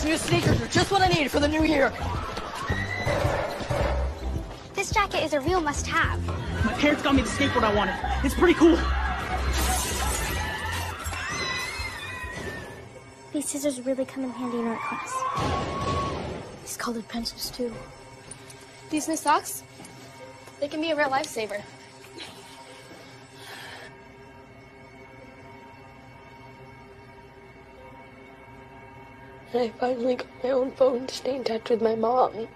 These new sneakers are just what I need for the new year. This jacket is a real must-have. My parents got me the skateboard I wanted. It's pretty cool. These scissors really come in handy in art class. These colored pencils, too. These new socks, they can be a real lifesaver. And I finally got my own phone to stay in touch with my mom.